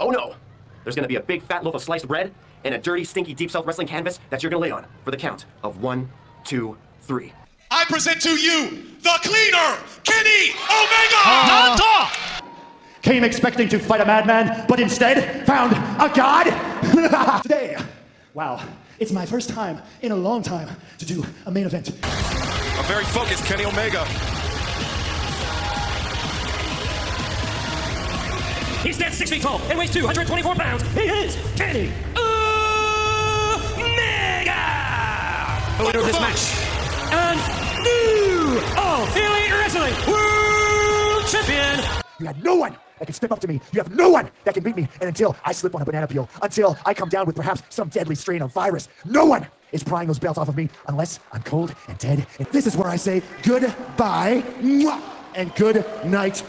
Oh no! There's gonna be a big fat loaf of sliced bread and a dirty, stinky Deep South wrestling canvas that you're gonna lay on for the count of one, two, three. I present to you the cleaner, Kenny Omega! Came expecting to fight a madman, but instead found a god? Today, wow, it's my first time in a long time to do a main event. A very focused Kenny Omega. He stands six feet tall and weighs 224 pounds. He is Kenny Omega! The winner of this match. And new All Elite Wrestling World Champion. You had no one that can step up to me. You have no one that can beat me. And until I slip on a banana peel, until I come down with perhaps some deadly strain of virus, no one is prying those belts off of me unless I'm cold and dead. And this is where I say goodbye mwah, and good night.